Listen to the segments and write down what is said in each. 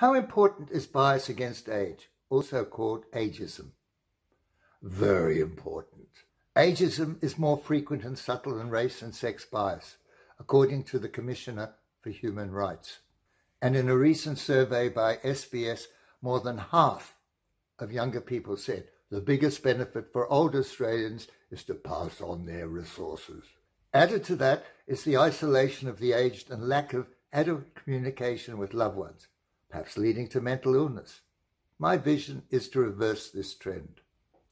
How important is bias against age, also called ageism? Very important. Ageism is more frequent and subtle than race and sex bias, according to the Commissioner for Human Rights. And in a recent survey by SBS, more than half of younger people said the biggest benefit for old Australians is to pass on their resources. Added to that is the isolation of the aged and lack of adequate communication with loved ones, perhaps leading to mental illness. My vision is to reverse this trend.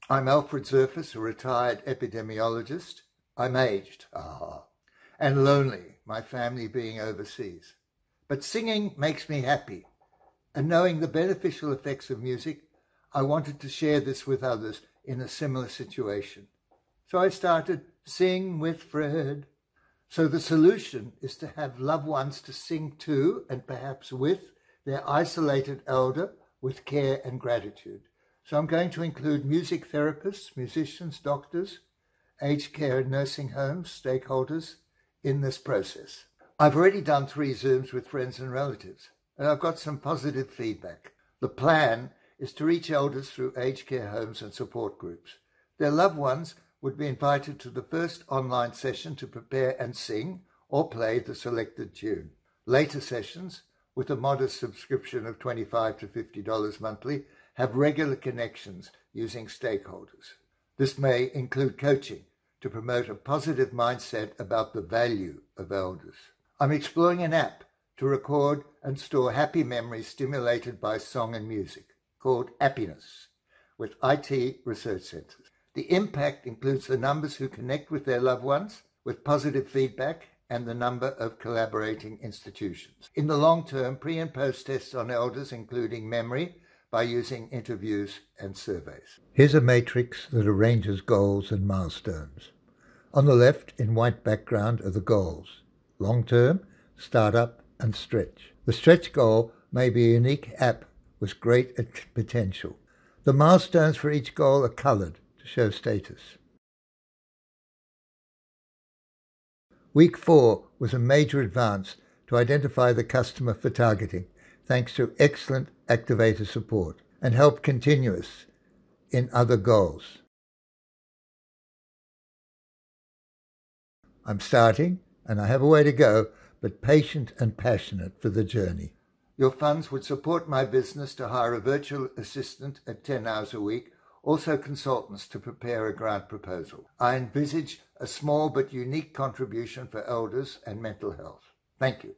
I'm Alfred Zerfas, a retired epidemiologist. I'm aged, ah, and lonely, my family being overseas. But singing makes me happy, and knowing the beneficial effects of music, I wanted to share this with others in a similar situation. So I started Sing with Fred. So the solution is to have loved ones to sing to and perhaps with their isolated elder with care and gratitude. So I'm going to include music therapists, musicians, doctors, aged care and nursing homes, stakeholders in this process. I've already done three Zooms with friends and relatives, and I've got some positive feedback. The plan is to reach elders through aged care homes and support groups. Their loved ones would be invited to the first online session to prepare and sing or play the selected tune. Later sessions, with a modest subscription of 25 to $50 monthly, have regular connections using stakeholders. This may include coaching to promote a positive mindset about the value of elders. I'm exploring an app to record and store happy memories stimulated by song and music called Happiness with IT research centers. The impact includes the numbers who connect with their loved ones with positive feedback and the number of collaborating institutions. In the long term, pre and post tests on elders, including memory, by using interviews and surveys. Here's a matrix that arranges goals and milestones. On the left, in white background, are the goals long term, startup, and stretch. The stretch goal may be a unique app with great potential. The milestones for each goal are coloured to show status. Week 4 was a major advance to identify the customer for targeting, thanks to excellent activator support, and help continuous in other goals. I'm starting, and I have a way to go, but patient and passionate for the journey. Your funds would support my business to hire a virtual assistant at 10 hours a week also consultants to prepare a grant proposal. I envisage a small but unique contribution for elders and mental health. Thank you.